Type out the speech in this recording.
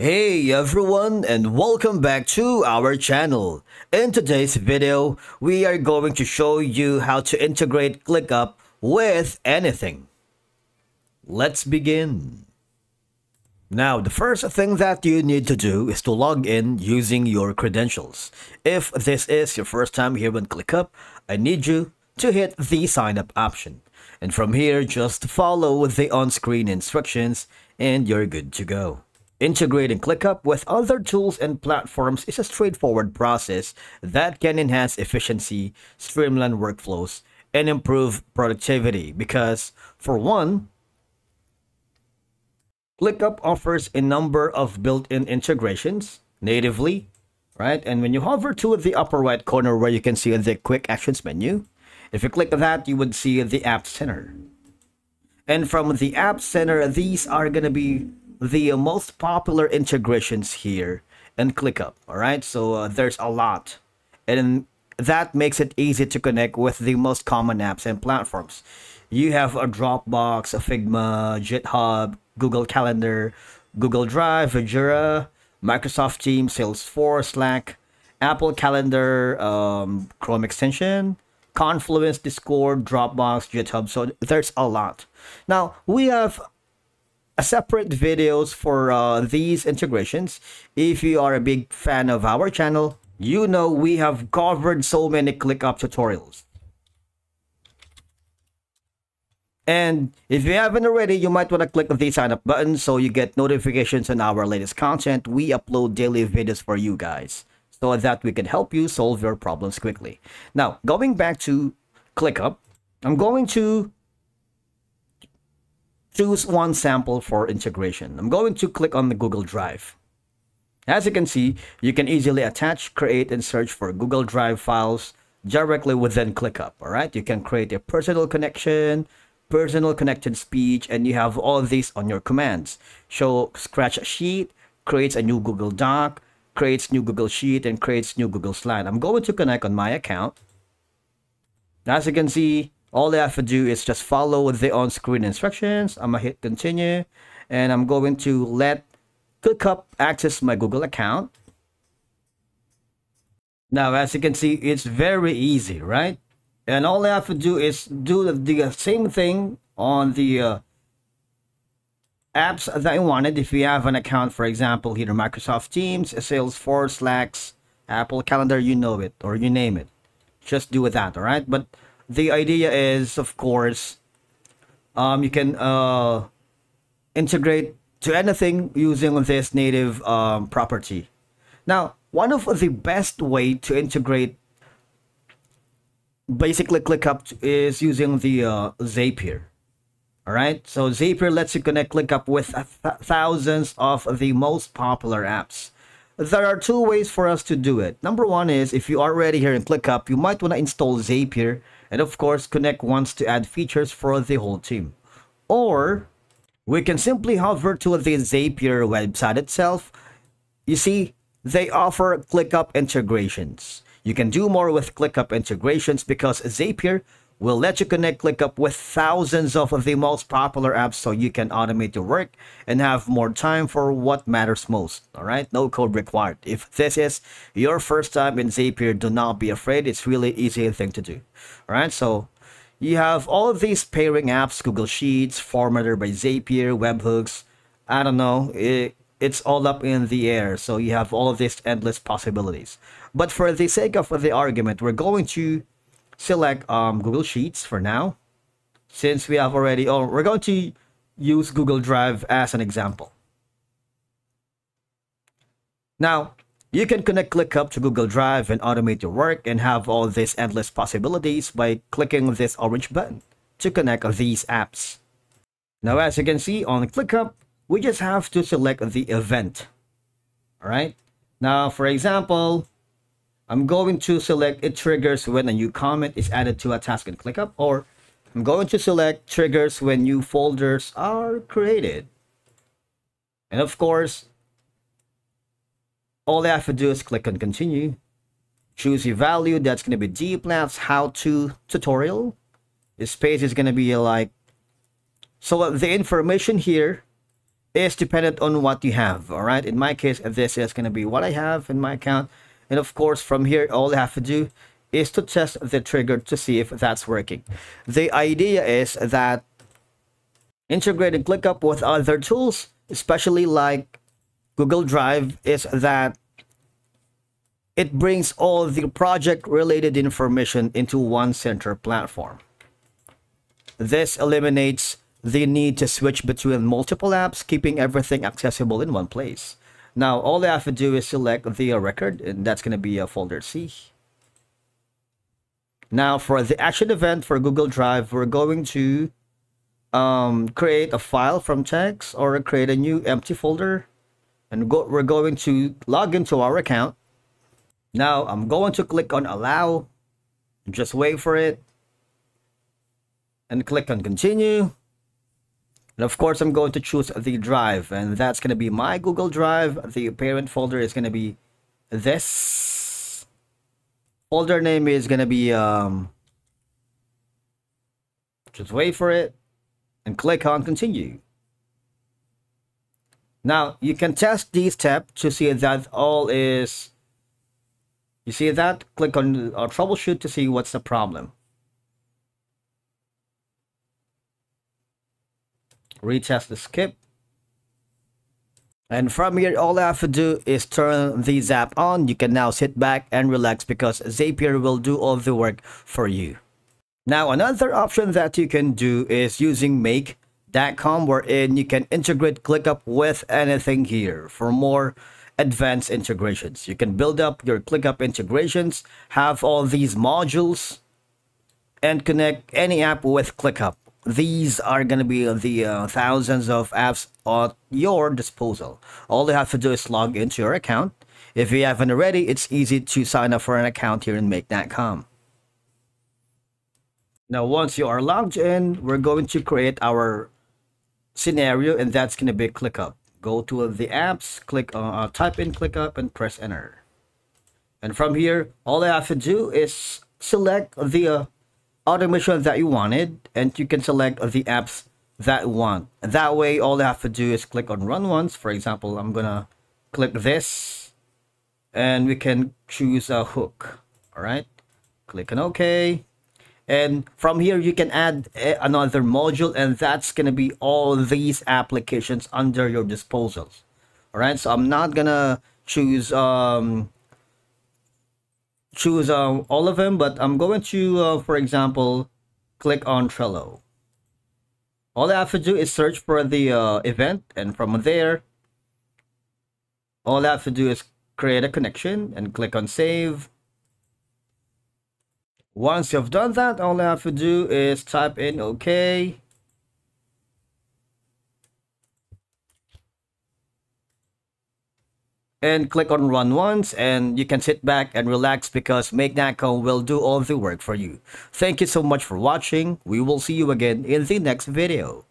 Hey everyone and welcome back to our channel. In today's video, we are going to show you how to integrate ClickUp with anything. Let's begin. Now, the first thing that you need to do is to log in using your credentials. If this is your first time here on ClickUp, I need you to hit the sign up option. And from here, just follow the on-screen instructions and you're good to go. Integrating ClickUp with other tools and platforms is a straightforward process that can enhance efficiency, streamline workflows, and improve productivity because, for one, ClickUp offers a number of built-in integrations natively, right? And when you hover to the upper right corner where you can see the Quick Actions menu, if you click that, you would see the App Center. And from the App Center, these are going to be the most popular integrations here and ClickUp. All right, so uh, there's a lot, and that makes it easy to connect with the most common apps and platforms. You have a Dropbox, a Figma, GitHub, Google Calendar, Google Drive, Jira, Microsoft Teams, Salesforce, Slack, Apple Calendar, um, Chrome extension, Confluence, Discord, Dropbox, GitHub. So there's a lot. Now we have separate videos for uh, these integrations. If you are a big fan of our channel, you know we have covered so many ClickUp tutorials. And if you haven't already, you might want to click the sign up button so you get notifications on our latest content. We upload daily videos for you guys so that we can help you solve your problems quickly. Now, going back to ClickUp, I'm going to choose one sample for integration. I'm going to click on the Google Drive. As you can see, you can easily attach, create, and search for Google Drive files directly within ClickUp, all right? You can create a personal connection, personal connected speech, and you have all these on your commands. Show scratch a sheet, creates a new Google Doc, creates new Google Sheet, and creates new Google Slide. I'm going to connect on my account. As you can see, all I have to do is just follow the on-screen instructions. I'm gonna hit continue and I'm going to let ClickUp access my Google account. Now, as you can see, it's very easy, right? And all I have to do is do the, same thing on the uh, apps that I wanted. If you have an account, for example, here Microsoft Teams, Salesforce, Slacks, Apple Calendar, you know it, or you name it. Just do that, all right? But the idea is, of course, um, you can uh, integrate to anything using this native um, property. Now, one of the best way to integrate basically ClickUp is using the uh, Zapier. All right, so Zapier lets you connect ClickUp with th thousands of the most popular apps. There are two ways for us to do it. Number one is if you are already here in ClickUp, you might want to install Zapier and of course Connect wants to add features for the whole team. Or we can simply hover to the Zapier website itself. You see, they offer ClickUp integrations. You can do more with ClickUp integrations because Zapier will let you connect ClickUp with thousands of the most popular apps so you can automate your work and have more time for what matters most. All right, no code required. If this is your first time in Zapier, do not be afraid. It's really easy thing to do. All right, so you have all of these pairing apps, Google Sheets, Formatter by Zapier, webhooks. I don't know. It, it's all up in the air. So you have all of these endless possibilities. But for the sake of the argument, we're going to select um, Google Sheets for now. Since we have already, oh, we're going to use Google Drive as an example. Now, you can connect ClickUp to Google Drive and automate your work and have all these endless possibilities by clicking this orange button to connect these apps. Now, as you can see on ClickUp, we just have to select the event. All right. Now, for example, I'm going to select it triggers when a new comment is added to a task and ClickUp, or I'm going to select triggers when new folders are created. And of course, all I have to do is click on continue. Choose your value. That's going to be deep labs how-to tutorial. The space is going to be like, so the information here is dependent on what you have. All right. In my case, this is going to be what I have in my account. And of course, from here, all I have to do is to test the trigger to see if that's working. The idea is that integrating ClickUp with other tools, especially like Google Drive, is that it brings all the project related information into one center platform. This eliminates the need to switch between multiple apps, keeping everything accessible in one place. Now, all I have to do is select the record, and that's going to be a folder C. Now, for the action event for Google Drive, we're going to um, create a file from text or create a new empty folder. And go, we're going to log into our account. Now, I'm going to click on Allow. Just wait for it. And click on Continue. And of course, I'm going to choose the drive. And that's going to be my Google Drive. The parent folder is going to be this folder name is gonna be um just wait for it and click on continue now you can test these tab to see that all is you see that click on uh, troubleshoot to see what's the problem retest the skip and from here, all I have to do is turn the zap on. You can now sit back and relax because Zapier will do all the work for you. Now, another option that you can do is using Make.com wherein you can integrate ClickUp with anything here for more advanced integrations. You can build up your ClickUp integrations, have all these modules, and connect any app with ClickUp these are going to be the uh, thousands of apps at your disposal. All you have to do is log into your account. If you haven't already, it's easy to sign up for an account here in Make.com. Now, once you are logged in, we're going to create our scenario, and that's going to be ClickUp. Go to the apps, click, uh, uh, type in ClickUp, and press enter. And from here, all I have to do is select the uh, automation that you wanted and you can select the apps that you want. That way, all you have to do is click on run once. For example, I'm gonna click this and we can choose a hook. All right, click on OK. And from here, you can add another module and that's gonna be all these applications under your disposals. All right, so I'm not gonna choose um, choose uh, all of them, but I'm going to, uh, for example, click on Trello. All I have to do is search for the uh, event, and from there, all I have to do is create a connection and click on Save. Once you've done that, all I have to do is type in OK. And click on run once and you can sit back and relax because Make.com will do all the work for you. Thank you so much for watching. We will see you again in the next video.